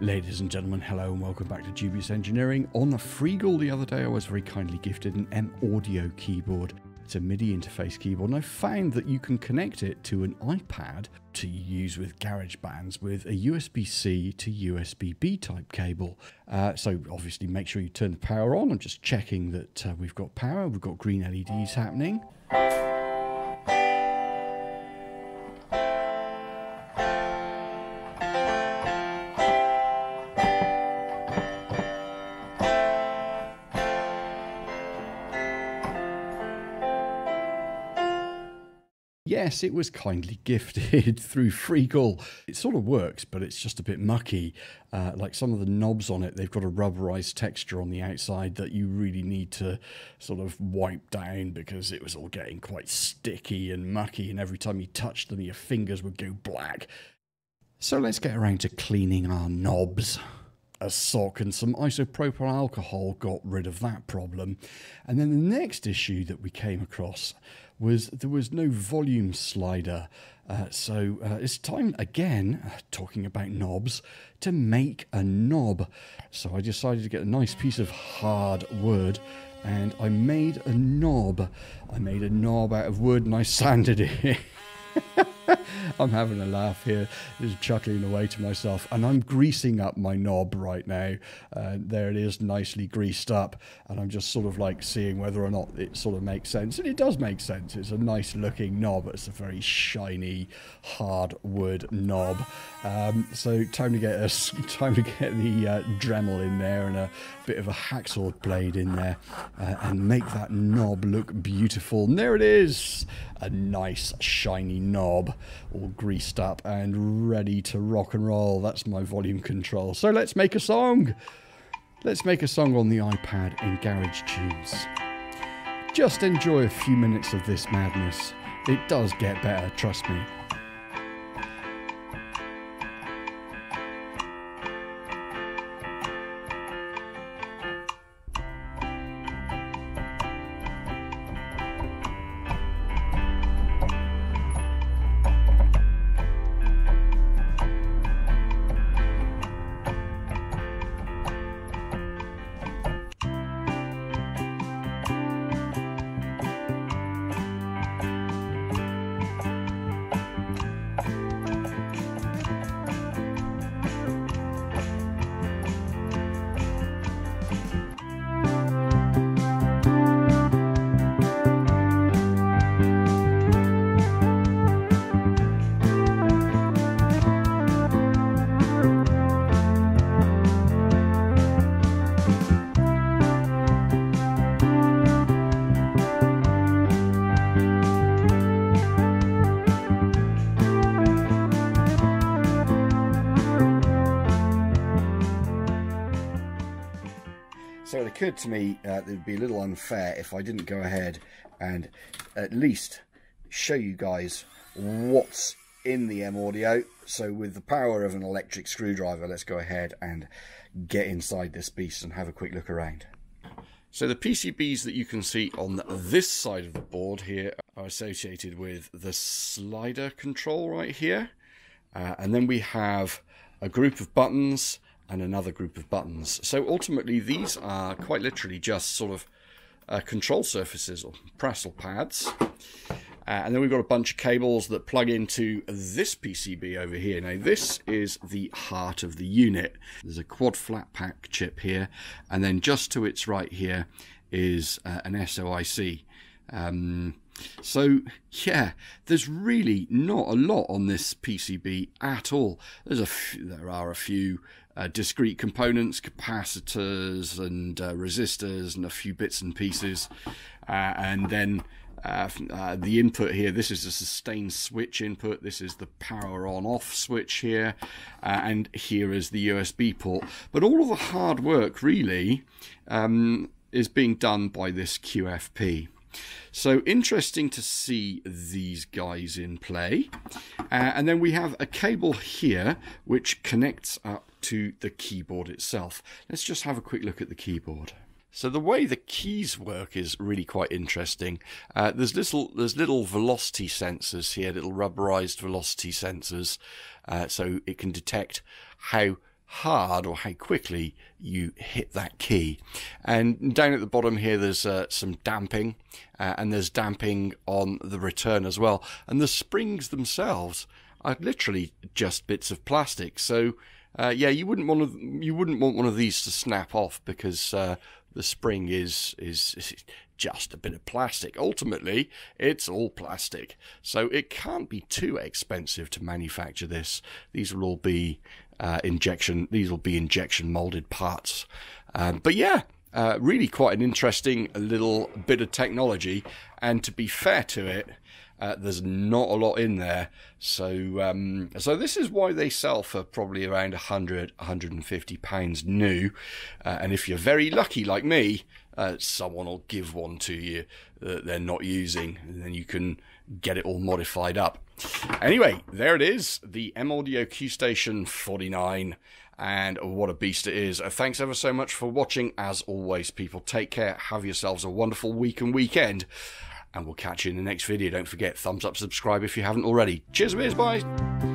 Ladies and gentlemen, hello and welcome back to Dubious Engineering. On the Freegle the other day, I was very kindly gifted an M Audio keyboard. It's a MIDI interface keyboard, and I found that you can connect it to an iPad to use with GarageBands with a USB C to USB B type cable. Uh, so, obviously, make sure you turn the power on. I'm just checking that uh, we've got power, we've got green LEDs happening. Yes, it was kindly gifted through Freegle. It sort of works, but it's just a bit mucky. Uh, like some of the knobs on it, they've got a rubberized texture on the outside that you really need to sort of wipe down because it was all getting quite sticky and mucky, and every time you touched them, your fingers would go black. So let's get around to cleaning our knobs a sock and some isopropyl alcohol got rid of that problem. And then the next issue that we came across was there was no volume slider. Uh, so uh, it's time again, uh, talking about knobs, to make a knob. So I decided to get a nice piece of hard wood and I made a knob. I made a knob out of wood and I sanded it. I'm having a laugh here, just chuckling away to myself, and I'm greasing up my knob right now. Uh, there it is, nicely greased up, and I'm just sort of like seeing whether or not it sort of makes sense. And it does make sense. It's a nice looking knob. It's a very shiny, hard wood knob. Um, so time to get a time to get the uh, Dremel in there and a bit of a hacksaw blade in there, uh, and make that knob look beautiful. And there it is, a nice shiny knob all greased up and ready to rock and roll. That's my volume control. So let's make a song. Let's make a song on the iPad in Garage Tunes. Just enjoy a few minutes of this madness. It does get better, trust me. Occurred to me uh, that it would be a little unfair if I didn't go ahead and at least show you guys what's in the M Audio. So with the power of an electric screwdriver, let's go ahead and get inside this beast and have a quick look around. So the PCBs that you can see on this side of the board here are associated with the slider control right here. Uh, and then we have a group of buttons and another group of buttons. So ultimately, these are quite literally just sort of uh, control surfaces or pressel pads. Uh, and then we've got a bunch of cables that plug into this PCB over here. Now, this is the heart of the unit. There's a quad flat pack chip here, and then just to its right here is uh, an SOIC. Um, so yeah, there's really not a lot on this PCB at all. There's a there are a few uh, discrete components, capacitors and uh, resistors, and a few bits and pieces, uh, and then. Uh, uh, the input here, this is a sustain switch input, this is the power on off switch here, uh, and here is the USB port. But all of the hard work really um, is being done by this QFP. So interesting to see these guys in play. Uh, and then we have a cable here which connects up to the keyboard itself. Let's just have a quick look at the keyboard. So the way the keys work is really quite interesting. Uh, there's little there's little velocity sensors here, little rubberized velocity sensors, uh, so it can detect how hard or how quickly you hit that key. And down at the bottom here, there's uh, some damping, uh, and there's damping on the return as well. And the springs themselves are literally just bits of plastic. So uh, yeah, you wouldn't want to, you wouldn't want one of these to snap off because uh, the spring is, is is just a bit of plastic. Ultimately, it's all plastic, so it can't be too expensive to manufacture this. These will all be uh, injection. These will be injection molded parts. Um, but yeah, uh, really quite an interesting little bit of technology. And to be fair to it, uh, there's not a lot in there. So, um, so this is why they sell for probably around 100, 150 pounds new. Uh, and if you're very lucky like me, uh, someone will give one to you that they're not using, and then you can get it all modified up. Anyway, there it is, the M Audio Keystation 49 and what a beast it is. Uh, thanks ever so much for watching. As always, people, take care. Have yourselves a wonderful week and weekend and we'll catch you in the next video. Don't forget, thumbs up, subscribe if you haven't already. Cheers, beers, bye.